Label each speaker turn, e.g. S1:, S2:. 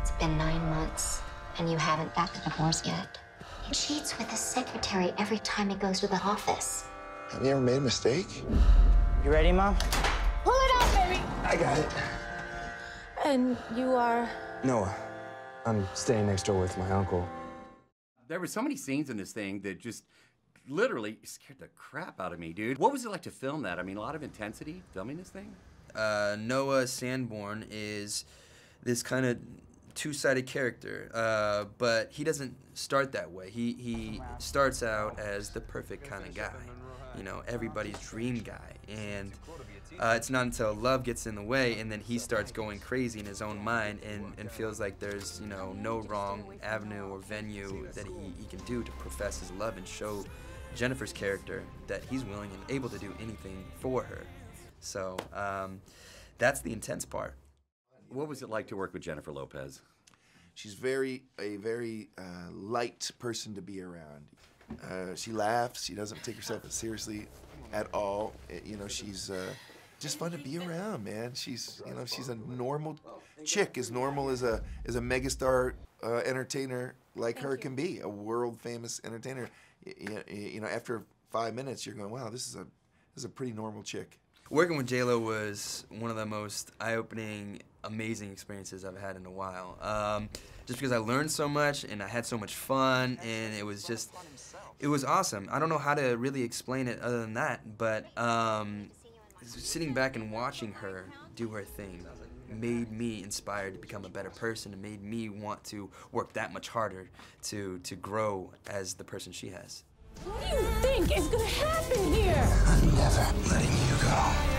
S1: It's been nine months, and you haven't got the divorce yet. He cheats with his secretary every time he goes to the office.
S2: Have you ever made a mistake?
S3: You ready, Mom?
S4: Pull it out, baby!
S2: I got it.
S4: And you are?
S5: Noah. I'm staying next door with my uncle.
S6: There were so many scenes in this thing that just literally scared the crap out of me, dude. What was it like to film that? I mean, a lot of intensity filming this thing?
S7: Uh, Noah Sandborn is this kind of two-sided character, uh, but he doesn't start that way. He he starts out as the perfect kind of guy, you know, everybody's dream guy, and uh, it's not until love gets in the way and then he starts going crazy in his own mind and, and feels like there's you know no wrong avenue or venue that he, he can do to profess his love and show Jennifer's character that he's willing and able to do anything for her. So um, that's the intense part.
S6: What was it like to work with Jennifer Lopez?
S2: She's very a very uh, light person to be around. Uh, she laughs. She doesn't take herself seriously at all. Uh, you know, she's uh, just fun to be around, man. She's you know she's a normal chick, as normal as a as a megastar uh, entertainer like her can be, a world famous entertainer. You, you know, after five minutes, you're going, wow, this is a this is a pretty normal chick.
S7: Working with JLo was one of the most eye-opening, amazing experiences I've had in a while. Um, just because I learned so much and I had so much fun, and it was just, it was awesome. I don't know how to really explain it other than that, but um, sitting back and watching her do her thing made me inspired to become a better person and made me want to work that much harder to to grow as the person she has.
S4: What do you think is gonna happen here?
S2: I'm never letting you go.